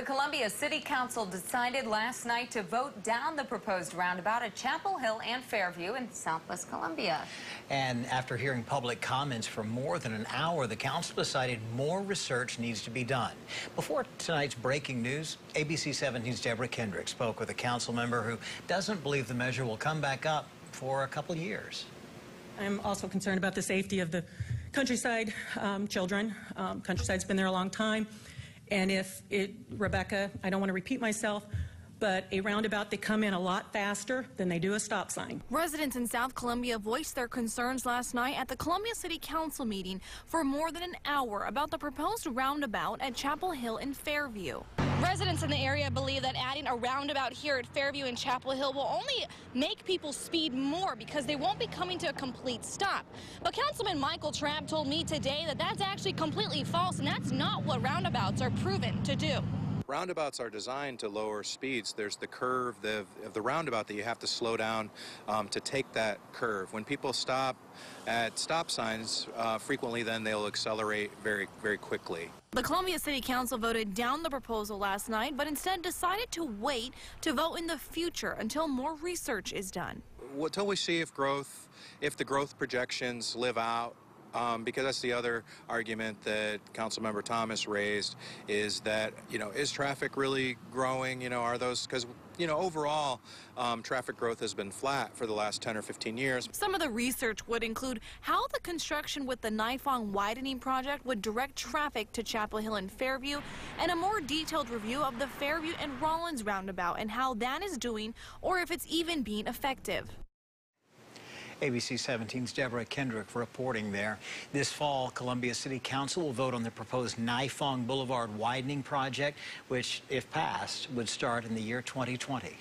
The Columbia City Council decided last night to vote down the proposed roundabout at Chapel Hill and Fairview in Southwest Columbia. And after hearing public comments for more than an hour, the council decided more research needs to be done. Before tonight's breaking news, ABC 17's Deborah Kendrick spoke with a council member who doesn't believe the measure will come back up for a couple years. I'm also concerned about the safety of the countryside um, children. Um, countryside's been there a long time. And if it, Rebecca, I don't want to repeat myself, but a roundabout, they come in a lot faster than they do a stop sign. Residents in South Columbia voiced their concerns last night at the Columbia City Council meeting for more than an hour about the proposed roundabout at Chapel Hill in Fairview. Residents in the area believe that adding a roundabout here at Fairview and Chapel Hill will only make people speed more because they won't be coming to a complete stop. But Councilman Michael Trapp told me today that that's actually completely false and that's not what roundabouts are proven to do. Roundabouts are designed to lower speeds. There's the curve the, of the roundabout that you have to slow down um, to take that curve. When people stop at stop signs, uh, frequently then they'll accelerate very, very quickly. The Columbia City Council voted down the proposal last night, but instead decided to wait to vote in the future until more research is done. Until we see if growth, if the growth projections live out um, because that's the other argument that Councilmember Thomas raised is that, you know, is traffic really growing? You know, are those, because, you know, overall, um, traffic growth has been flat for the last 10 or 15 years. Some of the research would include how the construction with the Nifong widening project would direct traffic to Chapel Hill and Fairview, and a more detailed review of the Fairview and Rollins roundabout and how that is doing or if it's even being effective. ABC 17's Deborah Kendrick reporting there. This fall, Columbia City Council will vote on the proposed Nifong Boulevard widening project, which, if passed, would start in the year 2020.